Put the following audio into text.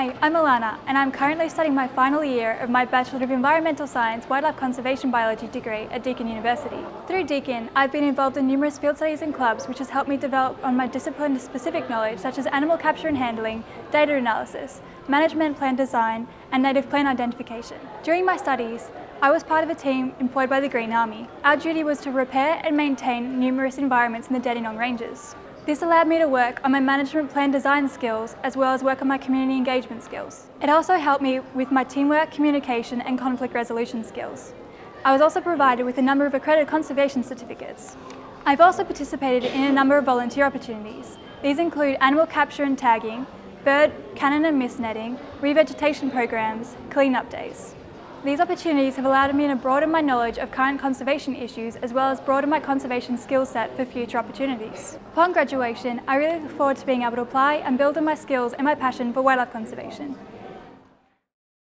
Hi, I'm Alanah and I'm currently studying my final year of my Bachelor of Environmental Science Wildlife Conservation Biology degree at Deakin University. Through Deakin, I've been involved in numerous field studies and clubs which has helped me develop on my discipline-specific knowledge such as animal capture and handling, data analysis, management plan design and native plant identification. During my studies, I was part of a team employed by the Green Army. Our duty was to repair and maintain numerous environments in the Dandenong Ranges. This allowed me to work on my management plan design skills as well as work on my community engagement skills. It also helped me with my teamwork, communication and conflict resolution skills. I was also provided with a number of accredited conservation certificates. I've also participated in a number of volunteer opportunities. These include animal capture and tagging, bird cannon and mist netting, revegetation programs, clean-up days. These opportunities have allowed me to broaden my knowledge of current conservation issues as well as broaden my conservation skill set for future opportunities. Upon graduation, I really look forward to being able to apply and build on my skills and my passion for wildlife conservation.